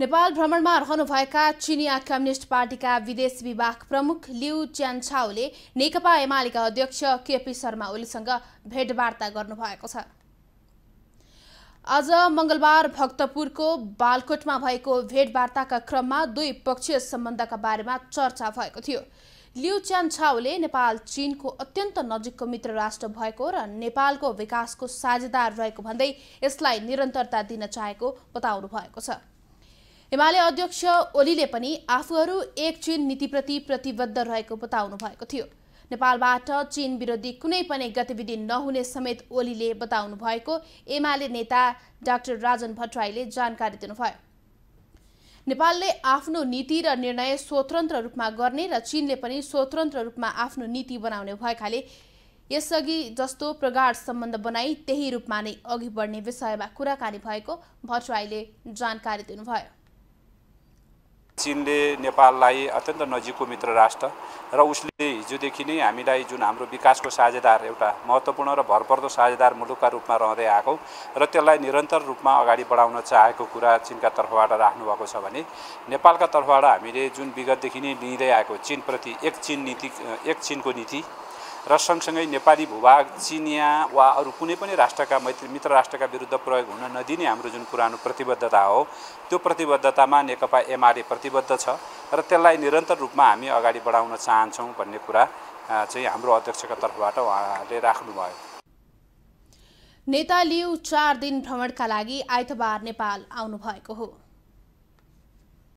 नेपाल भ्रमणमा रहनुभएका चिनिया कम्युनिस्ट पार्टीका विदेश विभाग प्रमुख लिउ च्यान्छाओले नेकपा एमालेका अध्यक्ष केपी शर्मा ओलीसँग भेटवार्ता गर्नुभएको छ। आज मंगलबार भक्तपुरको बालकोटमा भएको भेटवार्ताका क्रममा दुई पक्षीय सम्बन्धका बारेमा चर्चा भएको थियो। लिउ च्यान्छाओले नेपाल चीनको अत्यन्त नजिकको मित्र राष्ट्र भएको र नेपालको विकासको साझेदार रहेको भन्दै यसलाई निरन्तरता दिन चाहेको बताउनु भएको छ। एमाले अध्यक्ष ओलीले पनि आफूहरू एक चीन नीतिप्रति प्रतिबद्ध रहेको बताउनु भएको थियो। नेपालबाट चीन विरोधी कुनै पनि गतिविधि नहुने समेत ओलीले बताउनु भएको एमाले नेता डाक्टर राजन भट्टराईले जानकारी दिनुभयो। नेपालले आफ्नो नीति र निर्णय स्वतन्त्र रूपमा गर्ने र चीनले पनि स्वतन्त्र रूपमा आफ्नो नीति बनाउने भएकाले यसअघि जस्तो प्रगाढ सम्बन्ध बनाई त्यही रूपमा नै अघि बढ्ने विषयमा कुराकानी भएको भट्टराईले जानकारी दिनुभयो। चिनले नेपाललाई अत्यन्त नजिकको मित्र राष्ट्र र उसले हिजोदेखि नै हामीलाई जुन हाम्रो विकासको साझेदार एउटा महत्त्वपूर्ण र भरपर्दो साझेदार मुलुकका रूपमा रहँदै आएको र त्यसलाई निरन्तर रूपमा अगाडि बढाउन चाहेको कुरा चिनका तर्फबाट राख्नुभएको छ भने नेपालका तर्फबाट हामीले जुन विगतदेखि नै लिँदै आएको चिनप्रति एक चिन नीति एक चिनको नीति र सँगसँगै नेपाली भूभाग चिनिया वा अरू कुनै पनि राष्ट्रका मैत्री मित्र राष्ट्रका विरुद्ध प्रयोग हुन नदिने हाम्रो जुन पुरानो प्रतिबद्धता हो त्यो प्रतिबद्धतामा नेकपा एमाले प्रतिबद्ध छ र त्यसलाई निरन्तर रूपमा हामी अगाडि बढाउन चाहन्छौँ भन्ने कुरा चाहिँ हाम्रो अध्यक्षका तर्फबाट उहाँले राख्नुभयो। नेता लिउ चार दिन भ्रमणका लागि आइतबार नेपाल आउनुभएको हो।